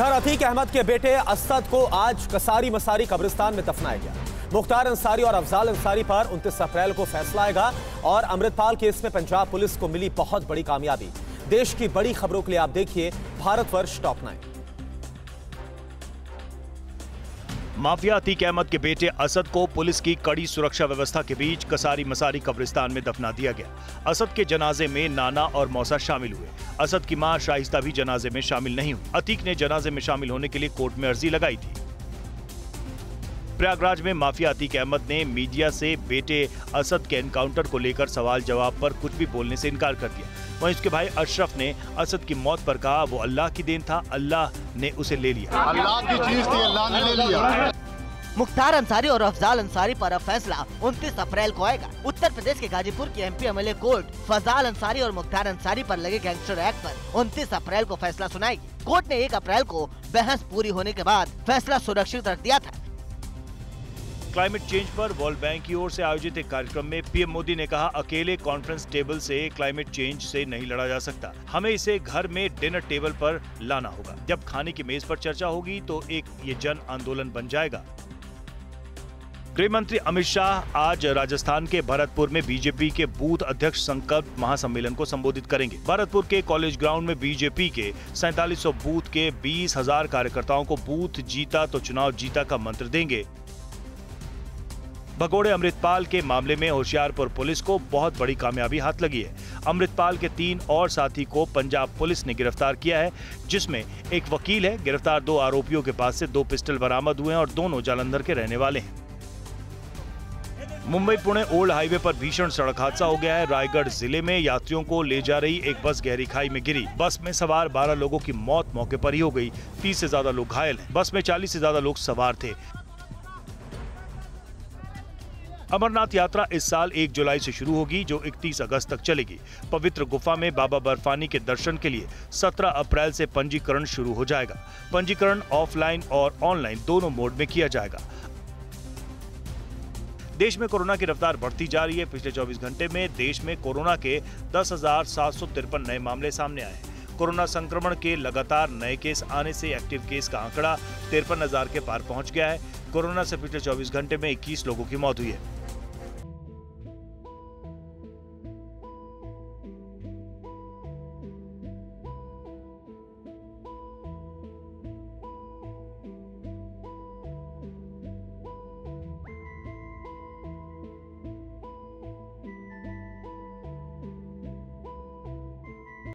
मुख्तार अतीक अहमद के बेटे असद को आज कसारी मसारी कब्रिस्तान में दफनाया गया। मुख्तार अंसारी और अफजाल अंसारी पर 29 अप्रैल को फैसला आएगा और अमृतपाल केस में पंजाब पुलिस को मिली बहुत बड़ी कामयाबी। देश की बड़ी खबरों के लिए आप देखिए Bharatvarsh top nine. Mafia Atiq Ahmed के बेटे असद को पुलिस की कड़ी सुरक्षा व्यवस्था के बीच कसारी मसारी कब्रिस्तान में दफना दिया गया। असद के जनाजे में नाना और मौसा शामिल हुए। असद की माँ शाइस्ता भी जनाजे में शामिल नहीं हुई। अतीक ने जनाजे में शामिल होने के लिए कोर्ट में अर्जी लगाई थी। प्रयागराज में माफिया अतीक अहमद ने मीडिया से बेटे असद के एनकाउंटर को लेकर सवाल जवाब पर कुछ भी बोलने से इनकार कर दिया। वहीं उसके भाई अशरफ ने असद की मौत पर कहा वो अल्लाह की देन था अल्लाह ने उसे ले लिया। अल्लाह की चीज़ थी अल्लाह ने ले लिया। मुख्तार अंसारी और अफजाल अंसारी पर अब फैसला। 29 अप्रैल को आएगा। उत्तर प्रदेश के गाजीपुर की MP MLA court Afzal Ansari और मुख्तार अंसारी पर लगे गैंगस्टर एक्ट पर 29 अप्रैल को फैसला सुनाएगी। कोर्ट ने 1 अप्रैल को बहस पूरी होने के बाद फैसला सुरक्षित रख दिया था। क्लाइमेट चेंज पर वर्ल्ड बैंक की ओर से आयोजित एक कार्यक्रम में पीएम मोदी ने कहा, अकेले कॉन्फ्रेंस टेबल से क्लाइमेट चेंज से नहीं लड़ा जा सकता। हमें इसे घर में डिनर टेबल पर लाना होगा। जब खाने की मेज पर चर्चा होगी तो एक ये जन आंदोलन बन जाएगा। गृह मंत्री अमित शाह आज राजस्थान के भरतपुर में बीजेपी के बूथ अध्यक्ष संकल्प महासम्मेलन को संबोधित करेंगे। भरतपुर के कॉलेज ग्राउंड में बीजेपी के 4700 बूथ के बीस हज़ार कार्यकर्ताओं को बूथ जीता तो चुनाव जीता का मंत्र देंगे। भगोड़े अमृतपाल के मामले में होशियारपुर पुलिस को बहुत बड़ी कामयाबी हाथ लगी है। अमृतपाल के तीन और साथी को पंजाब पुलिस ने गिरफ़्तार किया है, जिसमें एक वकील है। गिरफ़्तार दो आरोपियों के पास से दो पिस्टल बरामद हुए हैं और दोनों जालंधर के रहने वाले हैं। मुंबई पुणे ओल्ड हाईवे पर भीषण सड़क हादसा हो गया है। रायगढ़ ज़िले में यात्रियों को ले जा रही एक बस गहरी खाई में गिरी। बस में सवार 12 लोगों की मौत मौके पर ही हो गई। 30 से ज़्यादा लोग घायल हैं। बस में 40 से ज़्यादा लोग सवार थे। अमरनाथ यात्रा इस साल 1 जुलाई से शुरू होगी, जो 31 अगस्त तक चलेगी। पवित्र गुफा में बाबा बर्फानी के दर्शन के लिए 17 अप्रैल से पंजीकरण शुरू हो जाएगा। पंजीकरण ऑफलाइन और ऑनलाइन दोनों मोड में किया जाएगा। देश में कोरोना की रफ्तार बढ़ती जा रही है। पिछले 24 घंटे में देश में कोरोना के दस नए मामले सामने आए कोरोना संक्रमण के लगातार नए केस आने से एक्टिव केस का आंकड़ा तिरपन हज़ार के पार पहुँच गया है। कोरोना से पिछले 24 घंटे में 21 लोगों की मौत हुई है।